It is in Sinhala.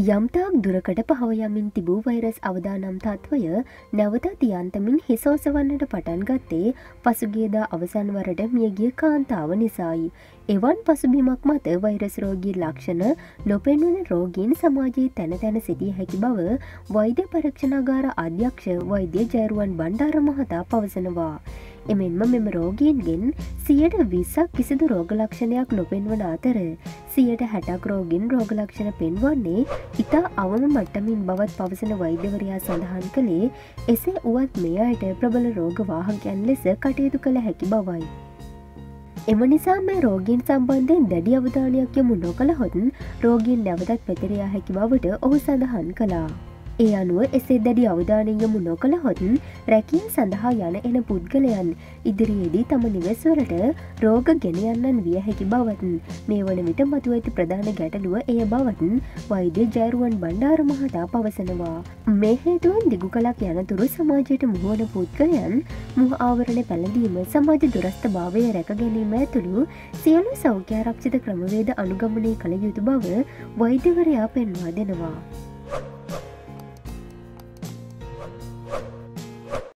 යම්තාක් දුරකට පහවයමින් තිබූ වෛරස් අවදානම් තත්වය නැවත තියන්තමින් හිසෝසවන්නට පටන් ගත්තේ පසුගේදා අවසන්වරට මියගිය කාන්තාව නිසායි. එවන් පසුබිමක් මත වෛරස් රෝගී ලක්ෂණ නොපෙන්වන රෝගීන් සමාජයේ තැන තැන සිටිය හැකි බව වෛද්‍ය පරීක්ෂණගාර අධ්‍යක්ෂ වෛද්‍ය ජයරුවන් බණ්ඩාර මහතා පවසනවා. එමෙන්ම මෙම රෝගීන්ගෙන් සියට විස්සක් කිසිදු රෝගලක්ෂණයක් නොපෙන්වන අතර සියට හැටක් රෝගින් රෝගලක්ෂණ පෙන්වන්නේ ඉතා අවම මට්ටමින් බවත් පවසන වෛද්‍යවරයා සඳහන් කළේ එසේ උවත් මේ අයට ප්‍රබල රෝගවාහකයන් ලෙස කටයුතු කළ හැකි බවයි. එම නිසා මේ රෝගීන් සම්බන්ධයෙන් දැඩි අවධානයක් යොමු නොකළ හොතුන් රෝගීන් නැවතත් පැතිරයා හැකි බවට ඔහු සඳහන් කලා. ඒ අනුව එසේ දැඩි අවධානයමු නොකළ හොතුන් රැකිය සඳහා යන එන පුද්ගලයන් ඉදිරියේදී තම නිවෙස්වලට රෝග ගෙනයන්නන් විය හැකි බවතන් මේ වන විට මතු ඇති ප්‍රධාන ගැටලුව එය බවතන් වෛද්‍ය ජයරුවන් බණ්ඩාර මහතා පවසනවා. මේ හේතුවන් දිගු කලක් යනතුරු සමාජයට මුහුවන පුද්ගලයන් මුහ ආවරණ පැළඳීම සමාජ දුරස්ථ භාවය රැක ගැනීම ඇතුළු සියලු සෞඛ්‍යාරක්ෂිත ක්‍රමවේද අනුගමනය කළ යුතු බව වෛද්‍යවරයා පෙන්වා දෙනවා. What?